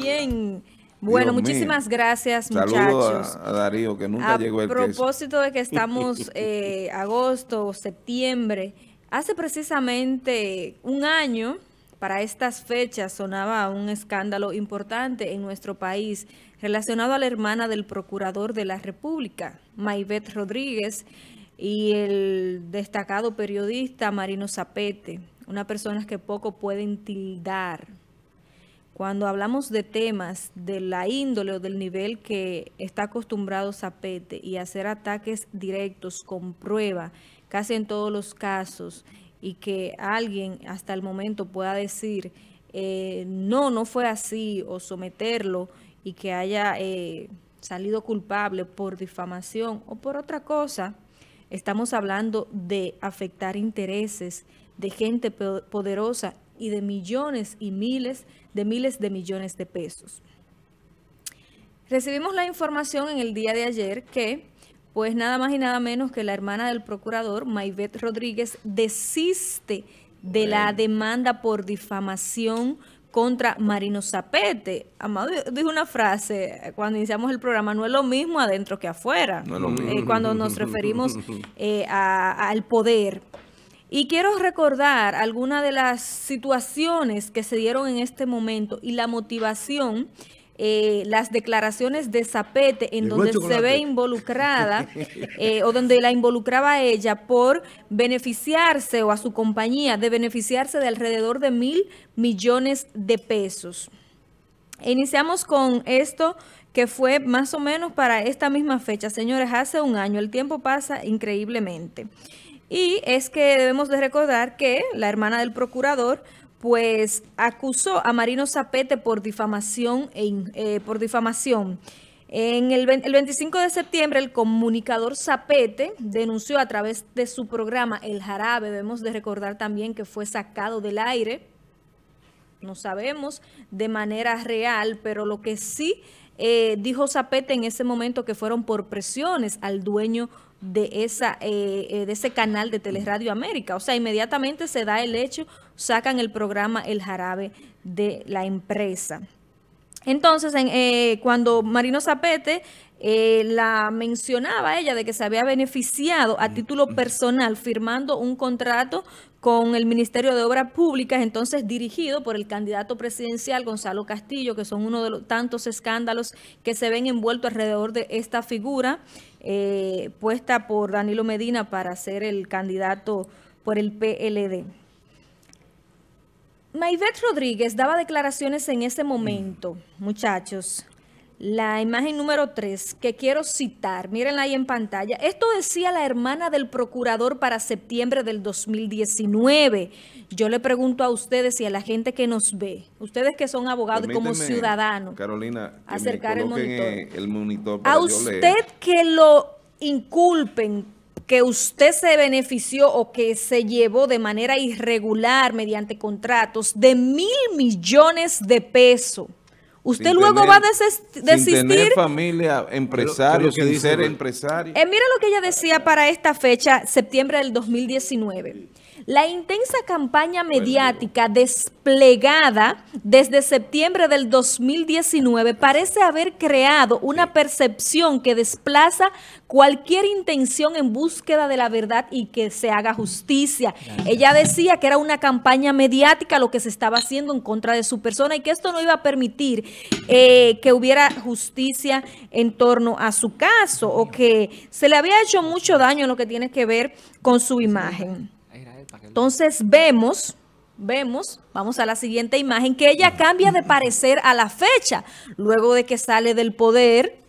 Bien. Bueno, Dios muchísimas mío. gracias, muchachos. a, a Darío, que nunca A llegó el queso. propósito de que estamos eh, agosto, septiembre, hace precisamente un año, para estas fechas sonaba un escándalo importante en nuestro país relacionado a la hermana del procurador de la República, Maybeth Rodríguez, y el destacado periodista Marino Zapete, una persona que poco pueden tildar cuando hablamos de temas de la índole o del nivel que está acostumbrado Zapete y hacer ataques directos con prueba, casi en todos los casos, y que alguien hasta el momento pueda decir, eh, no, no fue así, o someterlo y que haya eh, salido culpable por difamación o por otra cosa, estamos hablando de afectar intereses de gente po- poderosa y de millones y miles de miles de millones de pesos. Recibimos la información en el día de ayer que, pues nada más y nada menos que la hermana del procurador, Maybeth Rodríguez, desiste de la demanda por difamación contra Marino Zapete. Amado dijo una frase cuando iniciamos el programa, no es lo mismo adentro que afuera, No es lo mismo. Eh, cuando nos referimos eh, al poder. Y quiero recordar algunas de las situaciones que se dieron en este momento y la motivación, eh, las declaraciones de Zapete en Llegó donde se ve involucrada eh, o donde la involucraba ella por beneficiarse o a su compañía de beneficiarse de alrededor de mil millones de pesos. Iniciamos con esto que fue más o menos para esta misma fecha. Señores, hace un año, el tiempo pasa increíblemente. Y es que debemos de recordar que la hermana del procurador pues acusó a Marino Zapete por difamación, e in- eh, por difamación. En el 25 de septiembre, el comunicador Zapete denunció a través de su programa El Jarabe, debemos de recordar también que fue sacado del aire, no sabemos de manera real, pero lo que sí eh, dijo Zapete en ese momento que fueron por presiones al dueño de esa eh, eh, de ese canal de Teleradio América. O sea, inmediatamente se da el hecho, sacan el programa El Jarabe de la empresa. Entonces, en, eh, cuando Marino Zapete eh, la mencionaba ella de que se había beneficiado a título personal firmando un contrato con el Ministerio de Obras Públicas, entonces dirigido por el candidato presidencial Gonzalo Castillo, que son uno de los tantos escándalos que se ven envueltos alrededor de esta figura eh, puesta por Danilo Medina para ser el candidato por el PLD. Maybeth Rodríguez daba declaraciones en ese momento, muchachos. La imagen número 3 que quiero citar, mírenla ahí en pantalla. Esto decía la hermana del procurador para septiembre del 2019. Yo le pregunto a ustedes y a la gente que nos ve, ustedes que son abogados y como ciudadanos, Carolina, acercar el monitor. el monitor para a usted leer. que lo inculpen, que usted se benefició o que se llevó de manera irregular mediante contratos de mil millones de pesos. Usted Sin luego tener- va a Sin desistir. tener familia, empresario, pero ¿qué sin dice, ser empresario. Eh, mira lo que ella decía para esta fecha, septiembre del 2019. La intensa campaña mediática desplegada desde septiembre del 2019 parece haber creado una percepción que desplaza cualquier intención en búsqueda de la verdad y que se haga justicia. Ella decía que era una campaña mediática lo que se estaba haciendo en contra de su persona y que esto no iba a permitir eh, que hubiera justicia en torno a su caso o que se le había hecho mucho daño en lo que tiene que ver con su imagen. Entonces vemos, vemos, vamos a la siguiente imagen, que ella cambia de parecer a la fecha, luego de que sale del poder,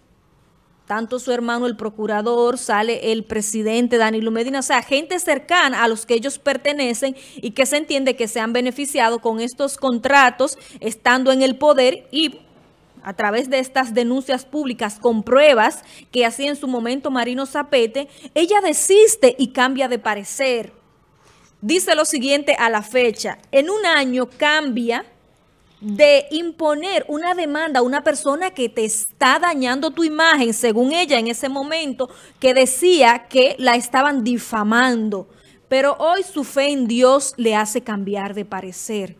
tanto su hermano el procurador, sale el presidente Danilo Medina, o sea, gente cercana a los que ellos pertenecen y que se entiende que se han beneficiado con estos contratos estando en el poder y a través de estas denuncias públicas con pruebas que hacía en su momento Marino Zapete, ella desiste y cambia de parecer. Dice lo siguiente a la fecha, en un año cambia de imponer una demanda a una persona que te está dañando tu imagen, según ella en ese momento, que decía que la estaban difamando. Pero hoy su fe en Dios le hace cambiar de parecer.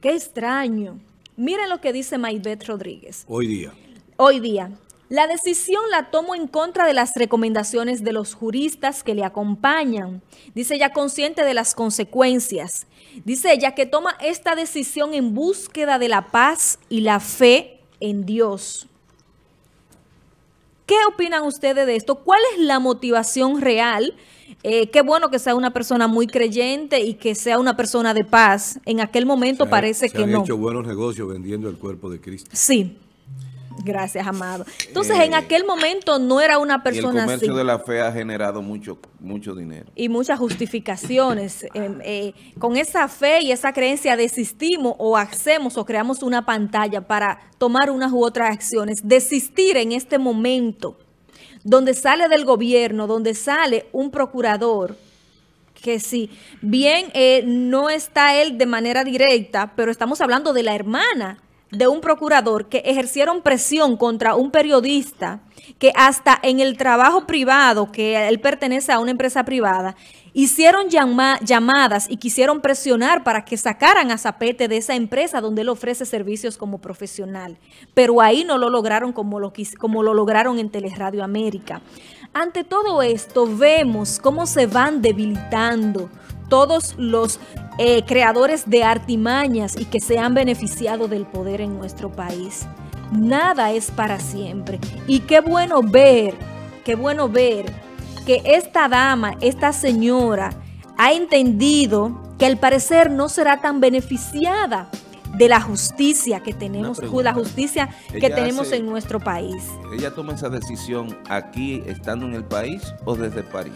Qué extraño. Miren lo que dice Maybeth Rodríguez. Hoy día. Hoy día. La decisión la tomo en contra de las recomendaciones de los juristas que le acompañan. Dice ella consciente de las consecuencias. Dice ella que toma esta decisión en búsqueda de la paz y la fe en Dios. ¿Qué opinan ustedes de esto? ¿Cuál es la motivación real? Eh, qué bueno que sea una persona muy creyente y que sea una persona de paz. En aquel momento Se ha- parece se que han no. hecho buenos negocios vendiendo el cuerpo de Cristo. Sí. Gracias, amado. Entonces, Eh, en aquel momento no era una Y el persona así. comercio de la fe ha generado mucho, mucho dinero. y muchas justificaciones. Eh, eh, con esa fe y esa creencia desistimos o hacemos o creamos una pantalla para tomar unas u otras acciones. Desistir en este momento, donde sale del gobierno, donde sale un procurador, que sí, bien eh, no está él de manera directa, pero estamos hablando de la hermana de un procurador que ejercieron presión contra un periodista que hasta en el trabajo privado, que él pertenece a una empresa privada, hicieron llama- llamadas y quisieron presionar para que sacaran a Zapete de esa empresa donde él ofrece servicios como profesional. Pero ahí no lo lograron como lo, como lo lograron en Teleradio América. Ante todo esto, vemos cómo se van debilitando todos los eh, creadores de artimañas y que se han beneficiado del poder en nuestro país. Nada es para siempre. Y qué bueno ver, qué bueno ver que esta dama, esta señora, ha entendido que al parecer no será tan beneficiada de la justicia que tenemos, la justicia que tenemos hace- en nuestro país. ¿Ella toma esa decisión aquí, estando en el país o desde París?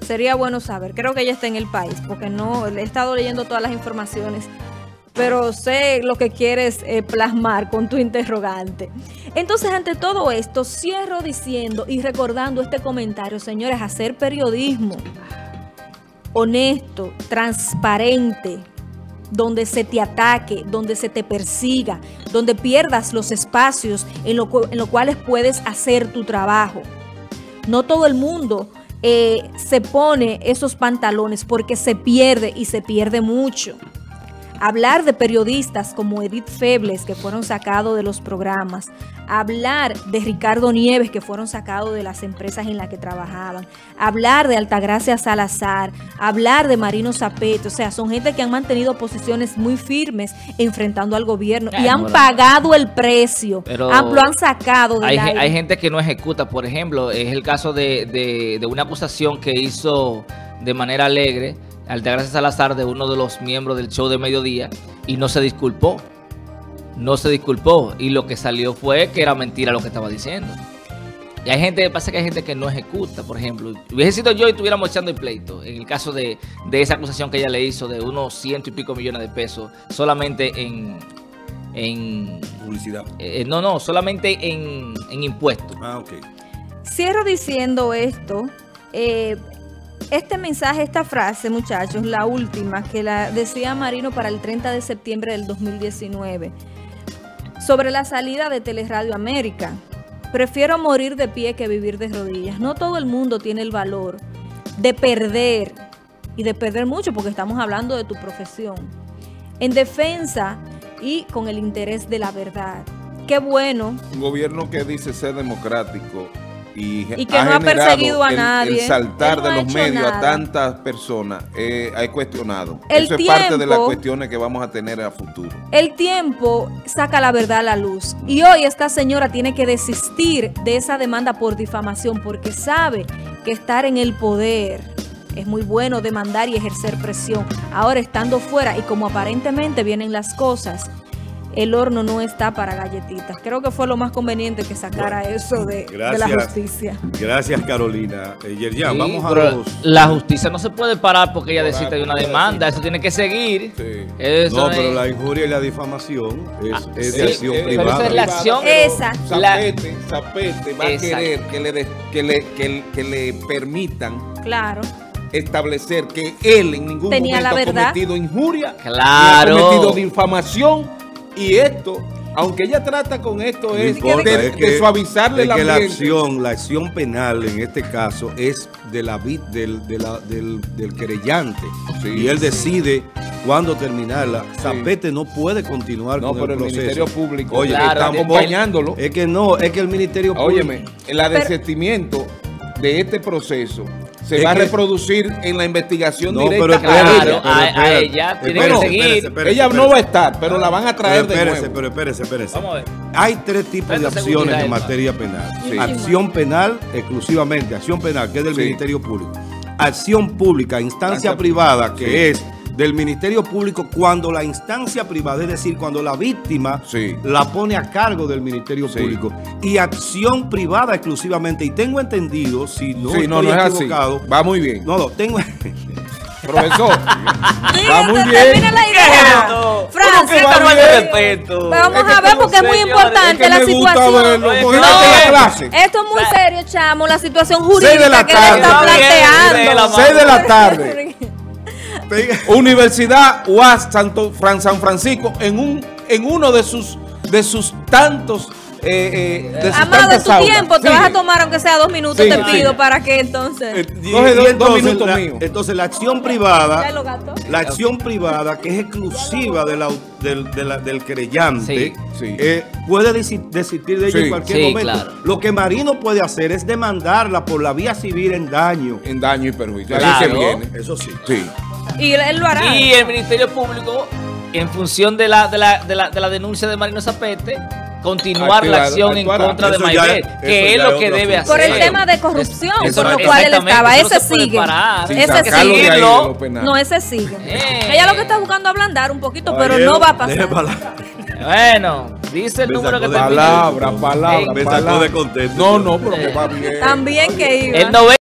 Sería bueno saber. Creo que ella está en el país, porque no he estado leyendo todas las informaciones, pero sé lo que quieres eh, plasmar con tu interrogante. Entonces, ante todo esto, cierro diciendo y recordando este comentario, señores, hacer periodismo honesto, transparente, donde se te ataque, donde se te persiga, donde pierdas los espacios en, lo en los cuales puedes hacer tu trabajo. No todo el mundo eh, se pone esos pantalones porque se pierde y se pierde mucho. Hablar de periodistas como Edith Febles, que fueron sacados de los programas. Hablar de Ricardo Nieves, que fueron sacados de las empresas en las que trabajaban. Hablar de Altagracia Salazar. Hablar de Marino Zapete. O sea, son gente que han mantenido posiciones muy firmes enfrentando al gobierno. Ay, y han no pagado el precio. Pero Han- lo han sacado del Hay, aire. hay gente que no ejecuta, por ejemplo, es el caso de, de- de una acusación que hizo de manera alegre Altagracia Salazar de uno de los miembros del show de mediodía y no se disculpó. No se disculpó y lo que salió fue que era mentira lo que estaba diciendo. Y hay gente, pasa que hay gente que no ejecuta, por ejemplo. Hubiese sido yo y estuviéramos echando el pleito. En el caso de, de esa acusación que ella le hizo de unos ciento y pico millones de pesos solamente en, en Publicidad. eh, no, no, solamente en, en impuestos. Ah, ok. Cierro diciendo esto. eh, este mensaje, esta frase, muchachos, la última que la decía Marino para el 30 de septiembre del 2019, sobre la salida de Teleradio América. Prefiero morir de pie que vivir de rodillas. No todo el mundo tiene el valor de perder y de perder mucho porque estamos hablando de tu profesión. En defensa y con el interés de la verdad. Qué bueno Un gobierno que dice ser democrático y, Y que no ha perseguido a el- nadie. El saltar no de ha los medios a tantas personas eh, hay cuestionado. El Eso es parte de las cuestiones que vamos a tener a futuro. El tiempo saca la verdad a la luz y hoy esta señora tiene que desistir de esa demanda por difamación porque sabe que estar en el poder es muy bueno demandar y ejercer presión. Ahora estando fuera y como aparentemente vienen las cosas, el horno no está para galletitas. Creo que fue lo más conveniente que sacara eso de, de la justicia. Gracias, Carolina. Eh, Yerjan, Sí, vamos a pero los... La justicia no se puede parar porque ella desiste de una demanda. Eso tiene que seguir. Sí. Eso No, es- pero la injuria y la difamación es, Ah, es sí, de acción pero privada. esa es la acción- Esa. Zapete, Zapete va Exacto. a querer que le, des- que le, que, que le permitan Claro. establecer que él en ningún Tenía la momento ha cometido injuria, Claro. ni ha cometido difamación y esto, aunque ella trata con esto No es importa, de, es de suavizarle es la que la acción, la acción penal en este caso es de la del, de la- del, del querellante Sí, y él sí. decide cuándo terminarla. Zapete no puede continuar No, con pero el el proceso. Ministerio Público Oye, Claro, está tampoco- acompañándolo. es que no, es que el Ministerio Público... Óyeme, el desestimiento de este proceso se Es va a reproducir en la investigación No, directa pero Claro, pero a- ella tiene que seguir. espérese, espérese, Ella no va a estar, pero la van a traer de espérese, nuevo. pero espérese, espérese. Vamos a ver. Hay tres tipos de acciones en materia penal. Sí. Acción penal exclusivamente, acción penal, que es del Sí. Ministerio Público. Acción pública, instancia Instancia- privada, que Sí. es del Ministerio Público cuando la instancia privada, es decir, cuando la víctima Sí. la pone a cargo del Ministerio Sí. Público. Y acción privada exclusivamente. Y tengo entendido, si no sí, no, no es así. equivocado, Va muy bien. no, no, tengo... Profesor, va muy bien. la. Vamos Es que a ver porque es muy importante es que la situación. verlo, No, es-. Esto es muy serio, chamo, la situación de jurídica la que le tarde. está Está bien, de la planteando. Seis de la tarde. Universidad UAS Santo San Francisco en un en uno de sus de sus tantos eh, eh, de Amado, tu tiempo te Sí. vas a tomar aunque sea dos minutos, Sí, te sí. pido, para que entonces... Y- Coge y dos- minutos la- míos. Entonces la acción privada... La acción privada, que es exclusiva de la- del, de la- del creyente, Sí, sí. eh, puede desi- desistir de ella Sí. en cualquier Sí, momento. claro. Lo que Marino puede hacer es demandarla por la vía civil en daño. En daño y perjuicio. Ahí Claro. se viene. Eso sí. Sí. Y él lo hará. Y el Ministerio Público, en función de la, de la, de la, de la denuncia de Marino Zapete, continuar la Actuar- acción en contra de Maybet, que es lo es que debe asunto. Por el hacer. tema de corrupción, Eso- por lo cual él estaba. no Ese sigue. parar. Ese ahí penal. No, ese sigue. Eh. Ella lo que está buscando es ablandar un poquito, pero no va a pasar. Bueno, dice el Me número que termina. Palabra, palabra, Me sacó palabra. de contexto. No, no, pero que va bien. También que iba. El 90